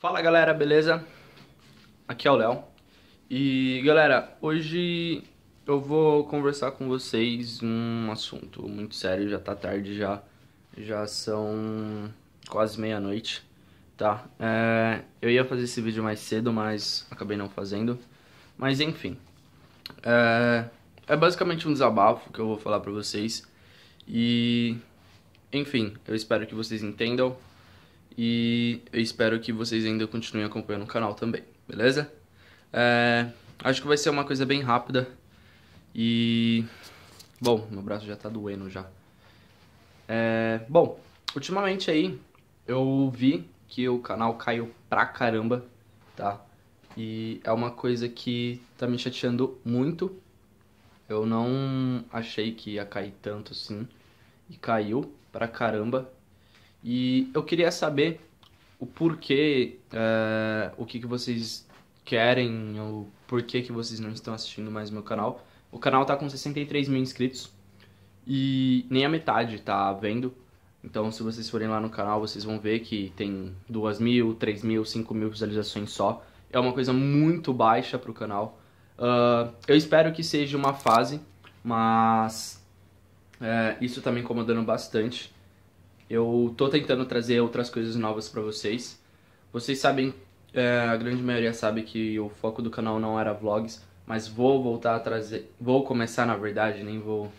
Fala galera, beleza? Aqui é o Léo. E galera, hoje eu vou conversar com vocês um assunto muito sério, já tá tarde já. Já são quase meia-noite, tá? É, eu ia fazer esse vídeo mais cedo, mas acabei não fazendo. Mas enfim, é, é basicamente um desabafo que eu vou falar pra vocês. E enfim, eu espero que vocês entendam. E eu espero que vocês ainda continuem acompanhando o canal também, beleza? É, acho que vai ser uma coisa bem rápida. E. Bom, meu braço já tá doendo já. É, bom, ultimamente aí eu vi que o canal caiu pra caramba, tá? E é uma coisa que tá me chateando muito. Eu não achei que ia cair tanto assim. E caiu pra caramba. E eu queria saber o porquê, é, o que, que vocês querem, o porquê que vocês não estão assistindo mais meu canal. O canal tá com 63 mil inscritos e nem a metade tá vendo. Então, se vocês forem lá no canal, vocês vão ver que tem 2 mil, 3 mil, 5 mil visualizações só. É uma coisa muito baixa pro canal. Uh, eu espero que seja uma fase, mas é, isso tá me incomodando bastante. Eu tô tentando trazer outras coisas novas para vocês. Vocês sabem, é, a grande maioria sabe que o foco do canal não era vlogs, mas vou voltar a trazer, vou começar na verdade, nem vou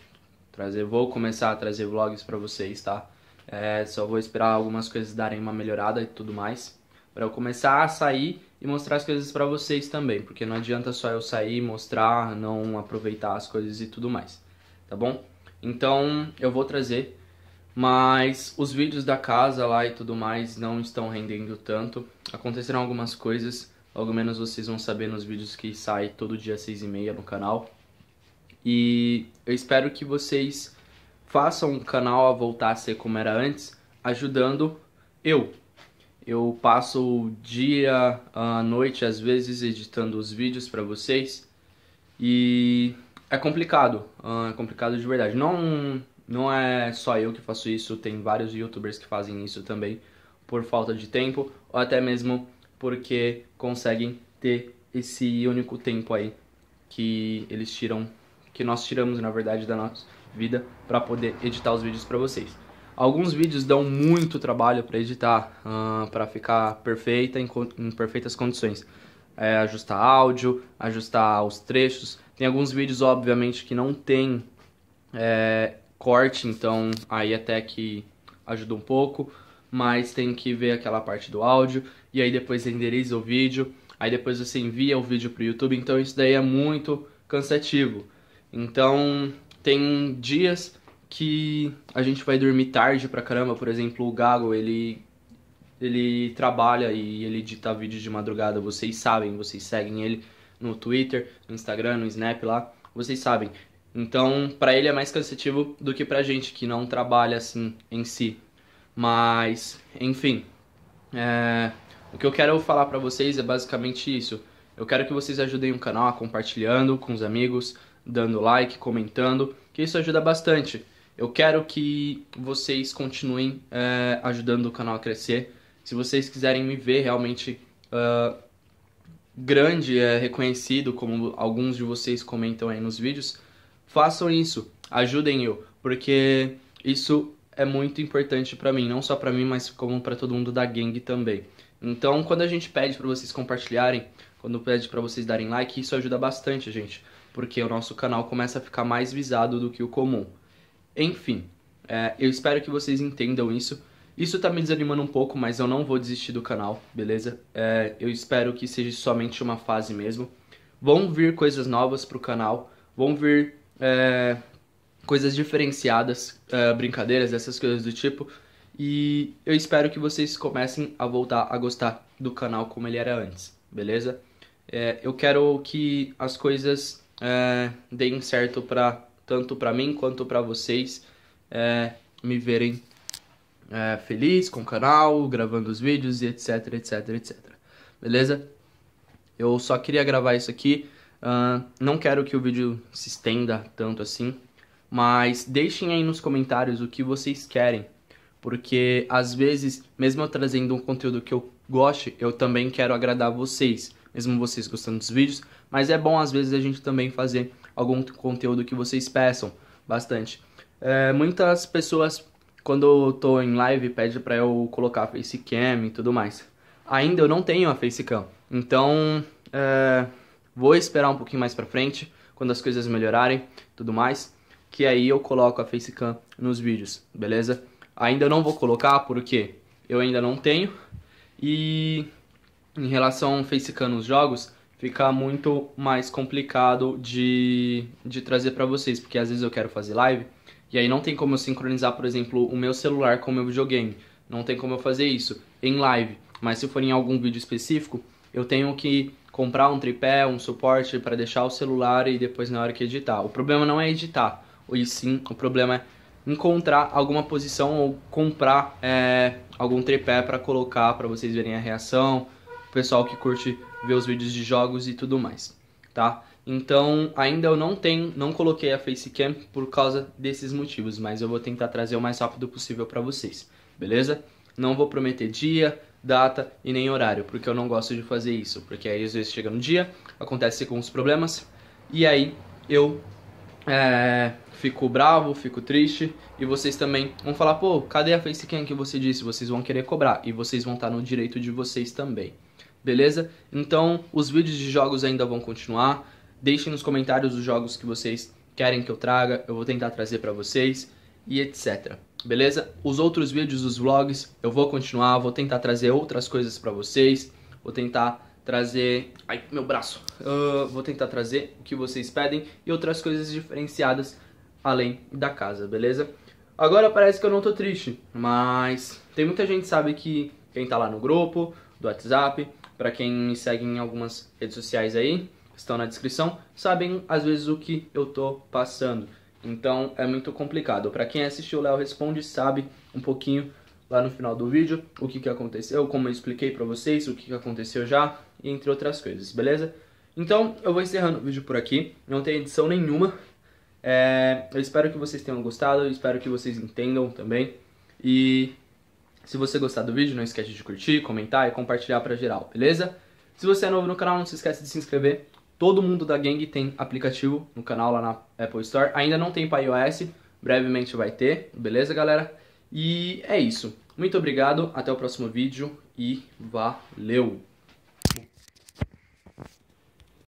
trazer, vou começar a trazer vlogs para vocês, tá? É, só vou esperar algumas coisas darem uma melhorada e tudo mais, para eu começar a sair e mostrar as coisas para vocês também, porque não adianta só eu sair, mostrar, não aproveitar as coisas e tudo mais, tá bom? Então eu vou trazer mas os vídeos da casa lá e tudo mais não estão rendendo tanto. Aconteceram algumas coisas, logo menos vocês vão saber nos vídeos que saem todo dia às seis e meia no canal. E eu espero que vocês façam o canal a voltar a ser como era antes, ajudando eu. Eu passo o dia, a noite, às vezes, editando os vídeos para vocês. E é complicado, é complicado de verdade. Não não é só eu que faço isso, tem vários youtubers que fazem isso também por falta de tempo ou até mesmo porque conseguem ter esse único tempo aí que eles tiram, que nós tiramos na verdade da nossa vida para poder editar os vídeos para vocês. Alguns vídeos dão muito trabalho para editar, uh, para ficar perfeita em, em perfeitas condições. É, ajustar áudio, ajustar os trechos. Tem alguns vídeos, obviamente, que não tem é, corte, então aí até que ajuda um pouco, mas tem que ver aquela parte do áudio e aí depois renderiza o vídeo, aí depois você envia o vídeo pro YouTube, então isso daí é muito cansativo. Então tem dias que a gente vai dormir tarde pra caramba, por exemplo, o Gago, ele ele trabalha e ele edita vídeos de madrugada, vocês sabem, vocês seguem ele no Twitter, no Instagram, no Snap lá, vocês sabem. Então, para ele é mais cansativo do que pra gente que não trabalha assim em si. Mas, enfim, é... o que eu quero falar para vocês é basicamente isso. Eu quero que vocês ajudem o canal compartilhando com os amigos, dando like, comentando, que isso ajuda bastante. Eu quero que vocês continuem é, ajudando o canal a crescer. Se vocês quiserem me ver realmente uh, grande, é, reconhecido, como alguns de vocês comentam aí nos vídeos, façam isso, ajudem eu, porque isso é muito importante para mim, não só para mim, mas como para todo mundo da gangue também. Então, quando a gente pede para vocês compartilharem, quando pede para vocês darem like, isso ajuda bastante, gente, porque o nosso canal começa a ficar mais visado do que o comum. Enfim, é, eu espero que vocês entendam isso. Isso tá me desanimando um pouco, mas eu não vou desistir do canal, beleza? É, eu espero que seja somente uma fase mesmo. Vão vir coisas novas pro canal, vão vir é, coisas diferenciadas, é, brincadeiras, essas coisas do tipo. E eu espero que vocês comecem a voltar a gostar do canal como ele era antes, beleza? É, eu quero que as coisas é, deem certo pra, tanto para mim quanto para vocês é, me verem é, feliz com o canal, gravando os vídeos e etc, etc, etc. Beleza? Eu só queria gravar isso aqui Uh, não quero que o vídeo se estenda tanto assim, mas deixem aí nos comentários o que vocês querem, porque às vezes, mesmo eu trazendo um conteúdo que eu goste, eu também quero agradar vocês, mesmo vocês gostando dos vídeos, mas é bom às vezes a gente também fazer algum conteúdo que vocês peçam bastante. É, muitas pessoas, quando eu tô em live, pedem para eu colocar facecam e tudo mais. Ainda eu não tenho a facecam, então é, vou esperar um pouquinho mais pra frente, quando as coisas melhorarem tudo mais, que aí eu coloco a facecam nos vídeos, beleza? Ainda não vou colocar porque eu ainda não tenho e em relação ao facecam nos jogos, fica muito mais complicado de, de trazer para vocês, porque às vezes eu quero fazer live e aí não tem como eu sincronizar, por exemplo, o meu celular com o meu videogame. Não tem como eu fazer isso em live. Mas se for em algum vídeo específico, eu tenho que comprar um tripé, um suporte para deixar o celular e depois na hora que editar. O problema não é editar, e sim o problema é encontrar alguma posição ou comprar é, algum tripé para colocar para vocês verem a reação, o pessoal que curte ver os vídeos de jogos e tudo mais, tá? Então, ainda eu não tenho, não coloquei a facecam por causa desses motivos, mas eu vou tentar trazer o mais rápido possível para vocês, beleza? Não vou prometer dia, data e nem horário, porque eu não gosto de fazer isso, porque aí às vezes chega no dia, acontece com os problemas, e aí eu é, fico bravo, fico triste, e vocês também vão falar, pô, cadê a facecam que você disse? Vocês vão querer cobrar, e vocês vão estar no direito de vocês também, beleza? Então, os vídeos de jogos ainda vão continuar, deixem nos comentários os jogos que vocês querem que eu traga, eu vou tentar trazer para vocês, e etc beleza? Os outros vídeos, os vlogs, eu vou continuar, vou tentar trazer outras coisas pra vocês, vou tentar trazer... Ai, meu braço! Uh, vou tentar trazer o que vocês pedem e outras coisas diferenciadas além da casa, beleza? Agora parece que eu não tô triste, mas tem muita gente sabe que quem tá lá no grupo, do WhatsApp, para quem me segue em algumas redes sociais aí, estão na descrição, sabem às vezes o que eu tô passando. Então é muito complicado. Para quem assistiu o Léo Responde sabe um pouquinho lá no final do vídeo o que, que aconteceu, como eu expliquei para vocês, o que, que aconteceu já, entre outras coisas, beleza? Então eu vou encerrando o vídeo por aqui, não tem edição nenhuma. É, eu espero que vocês tenham gostado, espero que vocês entendam também. E se você gostar do vídeo, não esquece de curtir, comentar e compartilhar para geral, beleza? Se você é novo no canal, não se esquece de se inscrever Todo mundo da Gang tem aplicativo no canal lá na Apple Store. Ainda não tem para iOS, brevemente vai ter, beleza, galera? E é isso. Muito obrigado, até o próximo vídeo e valeu!